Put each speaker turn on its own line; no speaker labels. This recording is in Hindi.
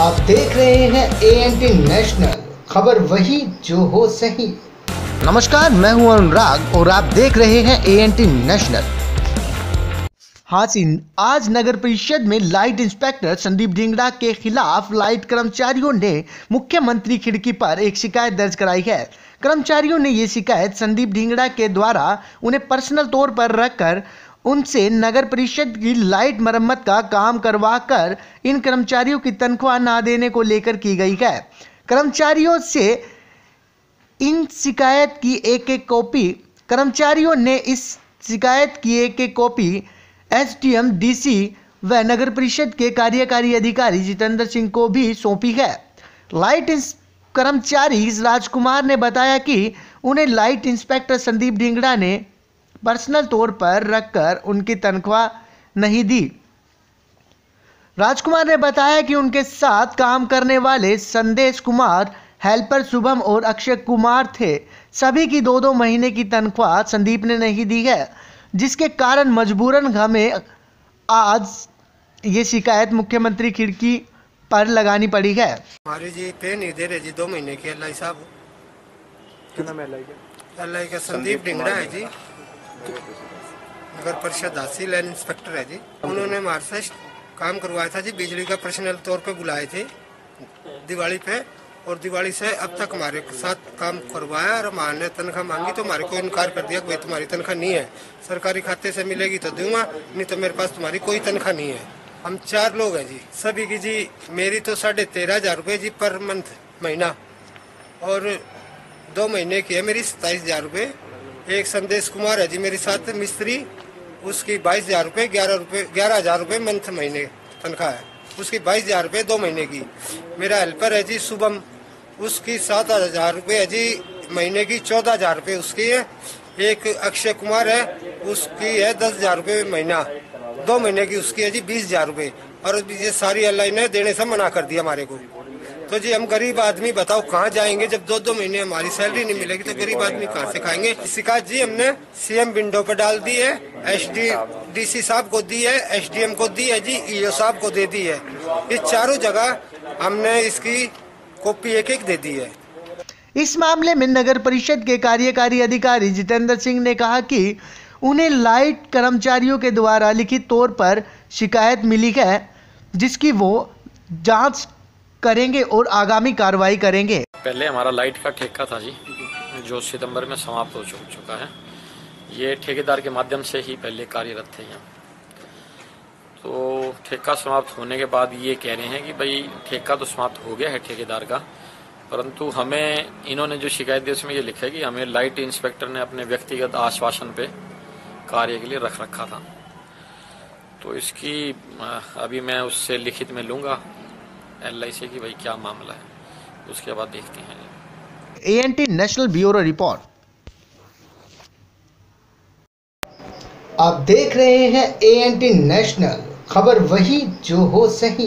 आप देख रहे हैं ए एन टी नेशनल खबर वही जो हो सही। नमस्कार, मैं हूँ अनुराग और आप देख रहे हैं ए एन टी नेशनल हासिन आज नगर परिषद में लाइट इंस्पेक्टर संदीप ढिंगड़ा के खिलाफ लाइट कर्मचारियों ने मुख्यमंत्री खिड़की पर एक शिकायत दर्ज कराई है। कर्मचारियों ने ये शिकायत संदीप ढिंगड़ा के द्वारा उन्हें पर्सनल तौर पर रखकर उनसे नगर परिषद की लाइट मरम्मत का काम करवाकर इन कर्मचारियों की तनख्वाह ना देने को लेकर की गई है। कर्मचारियों से इन शिकायत की एक एक कॉपी, कर्मचारियों ने इस शिकायत की एक एक कॉपी एसडीएम, डीसी व नगर परिषद के कार्यकारी अधिकारी जितेंद्र सिंह को भी सौंपी है। लाइट कर्मचारी राजकुमार ने बताया कि उन्हें लाइट इंस्पेक्टर संदीप ढिंगड़ा ने पर्सनल तौर पर रखकर उनकी तनख्वाह नहीं दी। राजकुमार ने बताया कि उनके साथ काम करने वाले संदेश कुमार हेल्पर शुभम और अक्षय कुमार थे। सभी की दो दो महीने की तनख्वाह संदीप ने नहीं दी है जिसके कारण मजबूरन हमें आज ये शिकायत मुख्यमंत्री खिड़की पर लगानी पड़ी है।
हमारी जी पे नहीं दे रहे जी दो महीने की एल साहब।
क्या नाम है का
संदीप डिंगड़ा है जी। नगर परिषद हासिल लाइन इंस्पेक्टर है जी। उन्होंने हमारे से काम करवाया था जी। बिजली का पर्सनल तौर पे बुलाए थे। दिवाली पे। और दिवाली से अब तक हमारे साथ काम करवाया और हमारे तनख्वाह मांगी तो हमारे को इनकार कर दिया भाई तुम्हारी तनख्वाह नहीं है। सरकारी खाते से मिलेगी तो दूँगा, नहीं तो मेरे पास तुम्हारी कोई तनख्वाह नहीं है। हम चार लोग हैं जी। सभी की जी, मेरी तो साढ़े तेरह हज़ार रूपए जी पर मंथ, महीना। और दो महीने की है मेरी सत्ताईस हज़ार रूपए। एक संदेश कुमार है जी, मेरे साथ मिस्त्री, उसकी बाईस हज़ार रूपए, ग्यारह रूपए, ग्यारह हज़ार रूपए मंथ महीने तनख्वाह है। उसकी बाईस हज़ार रूपए दो महीने की। मेरा हेल्पर है जी, शुभम। उसकी सात हज़ार रूपए है जी, महीने की चौदह हज़ार रूपए उसकी है। एक अक्षय कुमार है, उसकी है दस हज़ार रूपए महीना। दो महीने की उसकी है जी, बीस हज़ार रूपए। और ये सारी अल्लाह ने देने से मना कर दिया हमारे को। तो जी, हम गरीब आदमी, बताओ कहाँ जाएँगे? जब दो दो महीने हमारी सैलरी नहीं मिलेगी तो गरीब आदमी कहाँ से खाएँगे? शिकायत जी, हमने सीएम विंडो पर डाल दी है एस डी साहब को दी है एस को दी है जी ईओ साहब को दे दी है। ये चारों जगह हमने इसकी कॉपी एक एक दे दी है।
इस मामले में नगर परिषद के कार्यकारी अधिकारी जितेंद्र सिंह ने कहा कि उन्हें लाइट कर्मचारियों के द्वारा लिखित तौर पर शिकायत मिली है, जिसकी वो जाँच करेंगे और आगामी कार्रवाई करेंगे।
पहले हमारा लाइट का ठेका था जी, जो सितंबर में समाप्त हो चुका है। ये ठेकेदार के माध्यम से ही पहले कार्यरत थे यहाँ। तो ठेका समाप्त होने के बाद ये कह रहे हैं कि भाई, ठेका तो समाप्त हो गया है ठेकेदार का, परंतु हमें इन्होंने जो शिकायत दी उसमें ये लिखा है कि हमें लाइट इंस्पेक्टर ने अपने व्यक्तिगत आश्वासन पे कार्य के लिए रख रखा था। तो इसकी अभी मैं उससे लिखित में लूँगा। एल आई की, भाई, क्या मामला है? उसके बाद देखते हैं।
A N T national bureau report आप देख रहे हैं ए एन टी नेशनल खबर वही जो हो सही।